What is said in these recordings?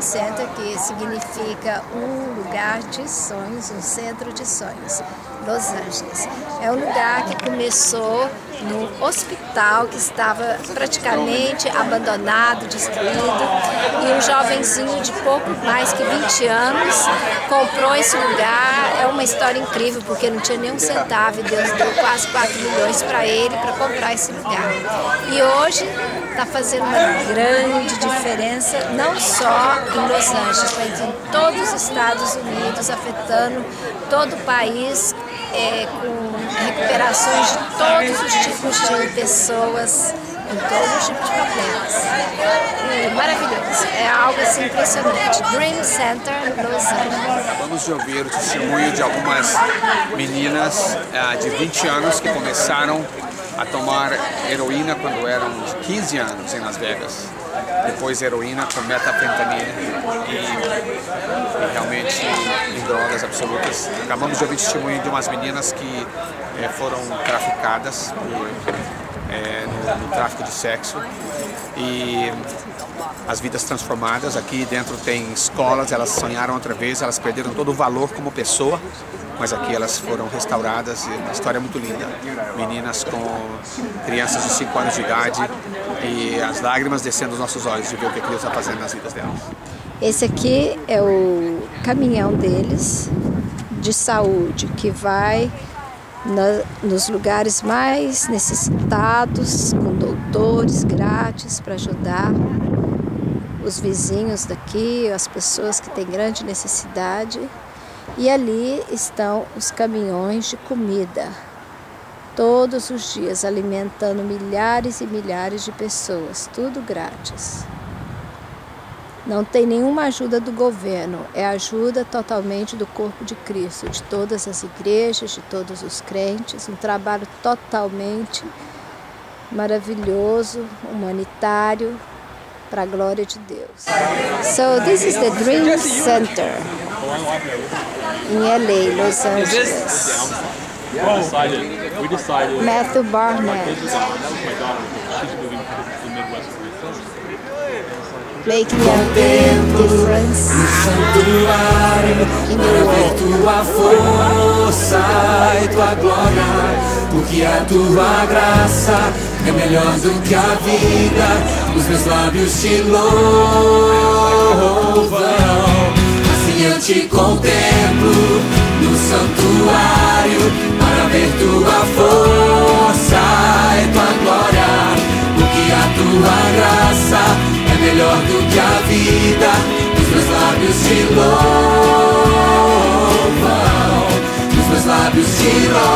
Dream Center, que significa um lugar de sonhos, um centro de sonhos. Los Angeles. É um lugar que começou no hospital que estava praticamente abandonado, destruído, e um jovenzinho de pouco mais que 20 anos comprou esse lugar. É uma história incrível porque não tinha nem um centavo e Deus deu quase 4 milhões para ele para comprar esse lugar. E hoje está fazendo uma grande diferença, não só em Los Angeles, mas em todos os Estados Unidos, afetando todo o país é, com recuperações de todos os tipos de pessoas, com todos os tipos de problemas. E maravilhoso, é algo assim impressionante. Dream Center Los Angeles. Vamos ouvir o testemunho de algumas meninas uh, de 20 anos que começaram a tomar heroína quando eram 15 anos em Las Vegas. Depois heroína com metafentamina e, e realmente em drogas absolutas. Acabamos de ouvir testemunho de umas meninas que é, foram traficadas por, é, no, no tráfico de sexo e as vidas transformadas. Aqui dentro tem escolas, elas sonharam outra vez, elas perderam todo o valor como pessoa mas aqui elas foram restauradas e uma história muito linda. Meninas com crianças de 5 anos de idade e as lágrimas descendo dos nossos olhos de ver o que Deus está fazendo nas vidas delas. Esse aqui é o caminhão deles de saúde que vai na, nos lugares mais necessitados, com doutores grátis para ajudar os vizinhos daqui, as pessoas que têm grande necessidade. E ali estão os caminhões de comida, todos os dias alimentando milhares e milhares de pessoas, tudo grátis. Não tem nenhuma ajuda do governo, é ajuda totalmente do corpo de Cristo, de todas as igrejas, de todos os crentes, um trabalho totalmente maravilhoso, humanitário, para a glória de Deus. So this is the Dream Center em LA, Los Angeles. Matthew Barnett. Making a big difference in the world. tua força e tua glória, porque a tua graça é melhor do que a vida. Os meus lábios te louvam eu te contemplo no santuário para ver tua força e tua glória. Porque a tua graça é melhor do que a vida. Os meus lábios te louvam, os meus lábios te louvam.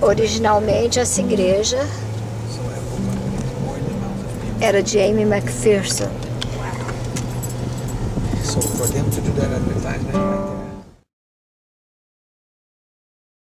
Originalmente essa igreja era de Amy McPherson. So for them to do that advertisement right there.